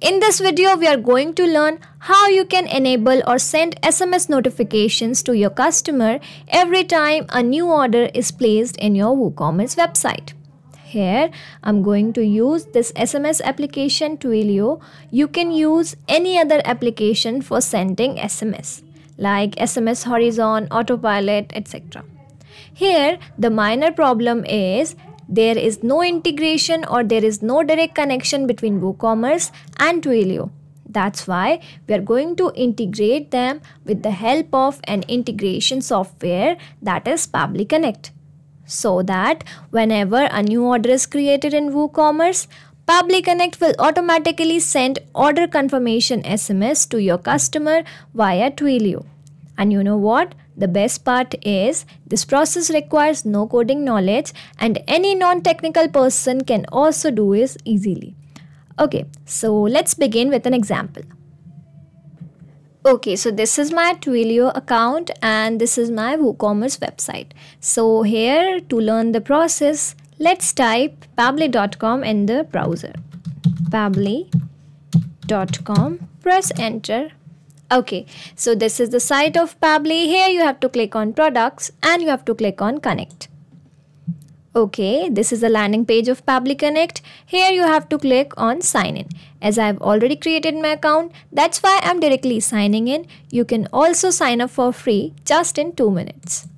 In this video, we are going to learn how you can enable or send SMS notifications to your customer every time a new order is placed in your WooCommerce website. Here, I'm going to use this SMS application Twilio. You can use any other application for sending SMS like SMS Horizon, Autopilot, etc. Here, the minor problem is there is no integration or there is no direct connection between WooCommerce and Twilio. That's why we are going to integrate them with the help of an integration software that is Pabbly Connect. So that whenever a new order is created in WooCommerce, Pabbly Connect will automatically send order confirmation SMS to your customer via Twilio. And you know what? The best part is this process requires no coding knowledge and any non-technical person can also do it easily. Okay, so let's begin with an example. Okay, so this is my Twilio account and this is my WooCommerce website. So here to learn the process, let's type pabbly.com in the browser. pabbly.com, press enter Okay, so this is the site of Pabbly. Here you have to click on products and you have to click on connect. Okay, this is the landing page of Pabbly Connect. Here you have to click on sign in. As I have already created my account, that's why I'm directly signing in. You can also sign up for free just in 2 minutes.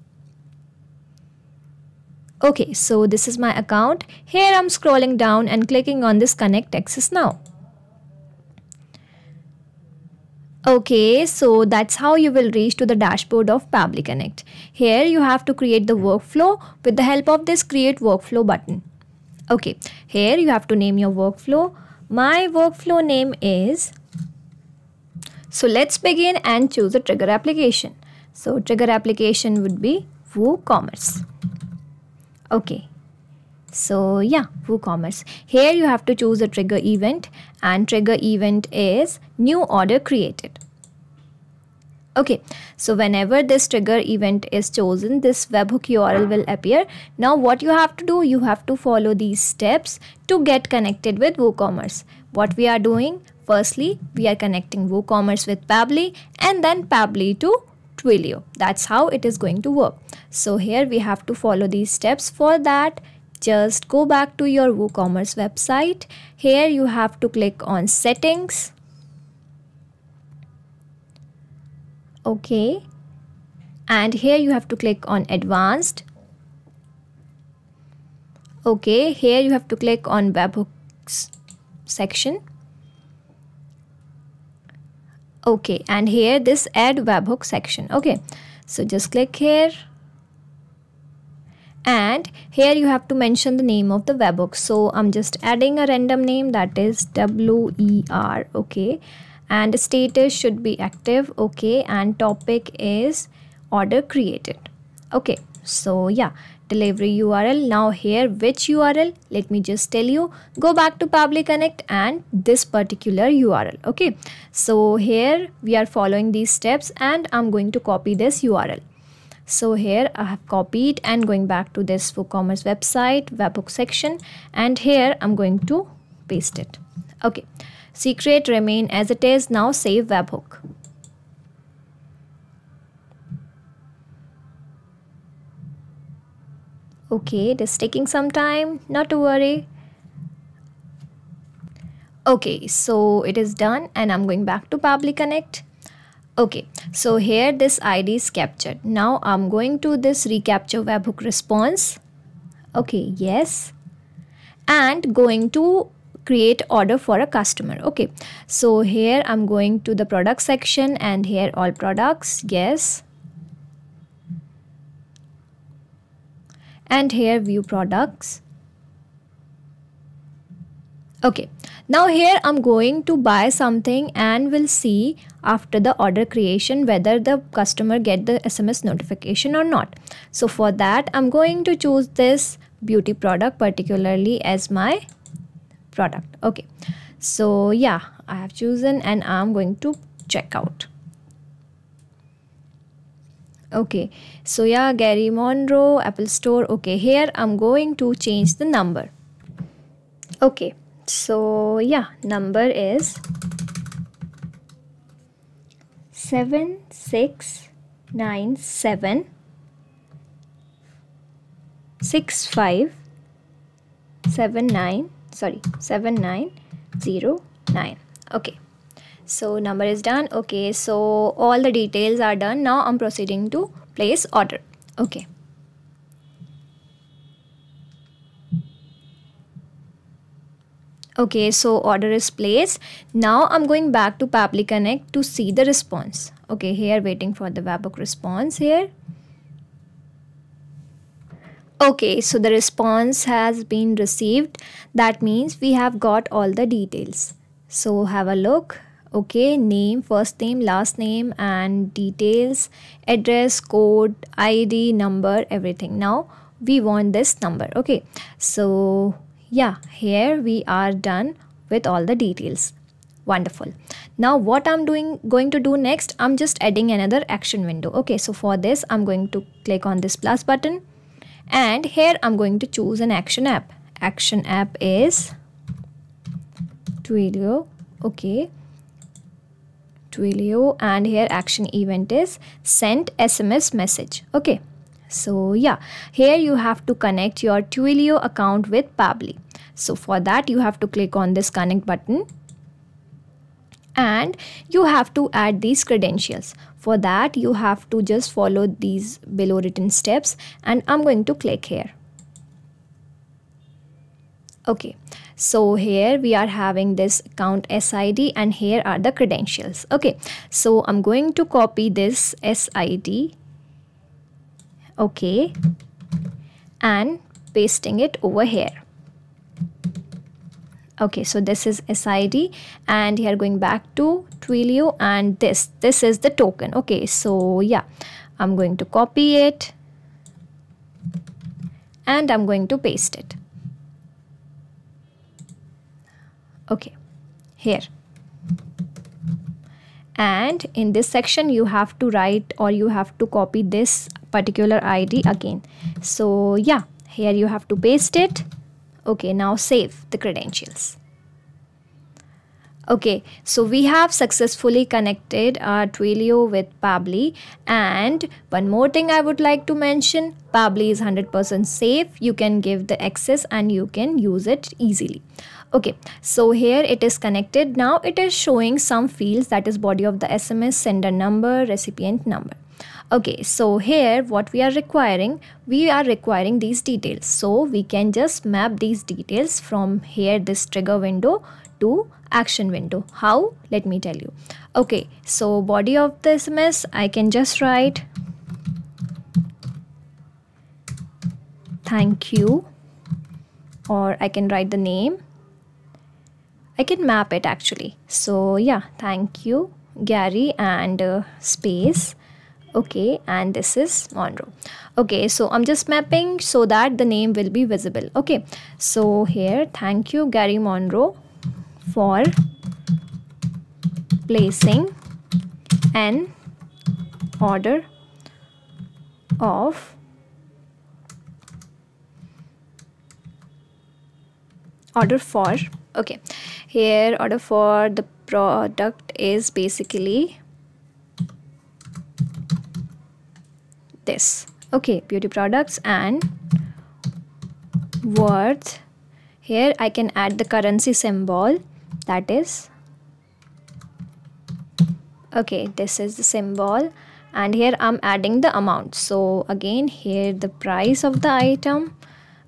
Okay, so this is my account. Here I'm scrolling down and clicking on this connect access now. Okay, so that's how you will reach to the dashboard of Pabbly Connect. Here you have to create the workflow with the help of this create workflow button. Okay, here you have to name your workflow. My workflow name is, so let's begin and choose a trigger application. So trigger application would be WooCommerce. Okay, so yeah, WooCommerce. Here you have to choose a trigger event and trigger event is new order created. Okay, so whenever this trigger event is chosen, this webhook URL will appear. Now what you have to do, you have to follow these steps to get connected with WooCommerce. What we are doing, firstly, we are connecting WooCommerce with Pabbly and then Pabbly to Twilio. That's how it is going to work. So here we have to follow these steps. For that, just go back to your WooCommerce website. Here you have to click on settings. Okay. And here you have to click on advanced. Okay, here you have to click on webhooks section. Okay, and here this add webhook section. Okay, so just click here and here you have to mention the name of the webhook. So i'm just adding a random name that is wer okay? And status should be active okay? And topic is order created okay? So yeah delivery url now here which url let me just tell you. Go back to Pabbly Connect and this particular url okay? So here we are following these steps and i'm going to copy this url so here I have copied and going back to this WooCommerce website webhook section and here I'm going to paste it. Okay, secret remain as it is now save webhook. Okay, it is taking some time, not to worry. Okay, so it is done and I'm going back to Pabbly Connect Okay, so here this ID is captured. Now I'm going to this recapture webhook response. Okay, yes. And going to create order for a customer. Okay, so here I'm going to the product section and here all products. Yes. And here view products. Okay, now here I'm going to buy something and we'll see after the order creation whether the customer get the SMS notification or not. So for that I'm going to choose this beauty product particularly as my product. Okay. So yeah, I have chosen and I'm going to check out. Okay. So yeah, Gary Monroe, Apple Store. Okay, here I'm going to change the number. Okay so yeah number is 7697 6579 sorry 7909 okay. So number is done. Okay so all the details are done. Now i'm proceeding to place order. Okay okay so order is placed. Now i'm going back to Pabbly Connect to see the response. Okay here waiting for the webhook response here. Okay so the response has been received. That means we have got all the details. So have a look. Okay name first name last name and details address code id number everything. Now we want this number. Okay so yeah here we are done with all the details. Wonderful. Now what i'm doing going to do next i'm just adding another action window. Okay so for this i'm going to click on this plus button. And here i'm going to choose an action app. Action app is twilio. Okay. Twilio. And here action event is send sms message. Okay so yeah, here you have to connect your Twilio account with Pabbly. So for that you have to click on this connect button and you have to add these credentials. For that you have to just follow these below written steps and I'm going to click here. Okay, so here we are having this account SID and here are the credentials. Okay, so I'm going to copy this SID okay. And pasting it over here. Okay so this is SID and here going back to Twilio and this. This is the token. Okay so yeah I'm going to copy it and I'm going to paste it. Okay here. And in this section you have to write or you have to copy this particular id again. So yeah here you have to paste it. Okay now save the credentials. Okay so we have successfully connected our Twilio with Pabbly and one more thing I would like to mention Pabbly is 100% safe. You can give the access and you can use it easily. Okay so here it is connected. Now it is showing some fields that is body of the sms sender number recipient number okay so here what we are requiring we are requiring these details. So we can just map these details from here this trigger window to action window. How? Let me tell you. Okay so body of the sms i can just write thank you or i can write the name. I can map it actually. So yeah, thank you Gary and uh, space. Okay, and this is Monroe. Okay, so I'm just mapping so that the name will be visible. Okay, so here, thank you Gary Monroe for placing an order of order for okay here order for the product is basically this. Okay beauty products and worth. Here I can add the currency symbol. That is okay this is the symbol. And here I'm adding the amount. So again here the price of the item.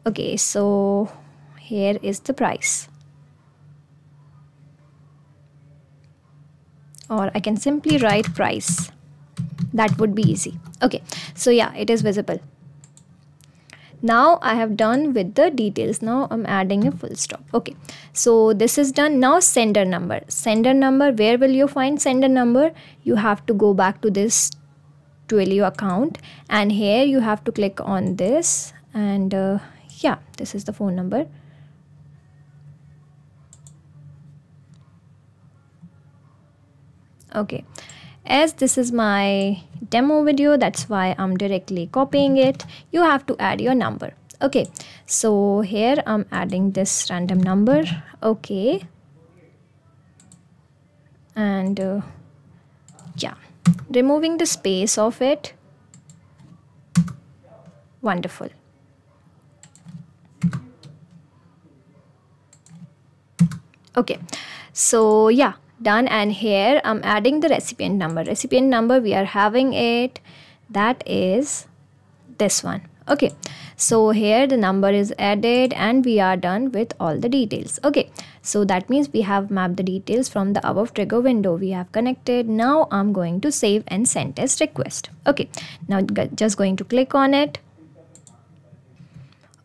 Okay so here is the price. Or I can simply write price that would be easy. Okay so yeah it is visible. Now I have done with the details. Now I'm adding a full stop. Okay so this is done. Now sender number. Sender number where will you find sender number? You have to go back to this Twilio account and here you have to click on this and uh, yeah this is the phone number. Okay as this is my demo video that's why I'm directly copying it. You have to add your number. Okay so here i'm adding this random number. Okay. And uh, yeah removing the space of it. Wonderful. Okay so yeah done and here i'm adding the recipient number. Recipient number we are having it. That is this one. Okay. So here the number is added and we are done with all the details. Okay. So that means we have mapped the details from the above trigger window. We have connected. Now i'm going to save and send test request. Okay. Now just going to click on it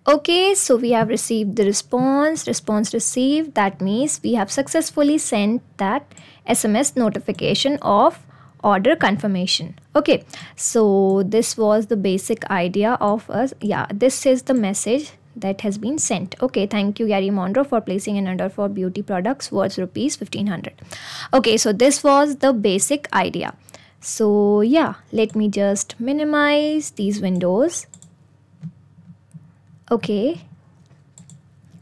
okay so we have received the response response received. That means we have successfully sent that sms notification of order confirmation. Okay so this was the basic idea of us. Yeah this is the message that has been sent. Okay thank you gary monroe for placing an order for beauty products worth rupees 1500 okay so this was the basic idea. So yeah let me just minimize these windows okay.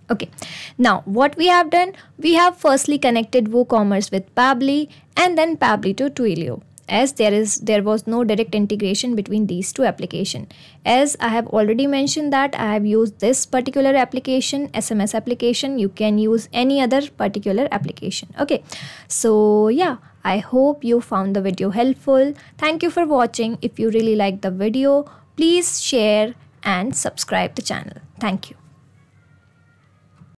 Okay. Now what we have done we have firstly connected woocommerce with pabbly and then pabbly to twilio as there is there was no direct integration between these two application. As i have already mentioned that i have used this particular application sms application. You can use any other particular application. Okay. So yeah. I hope you found the video helpful. Thank you for watching. If you really like the video please share and subscribe the channel. Thank you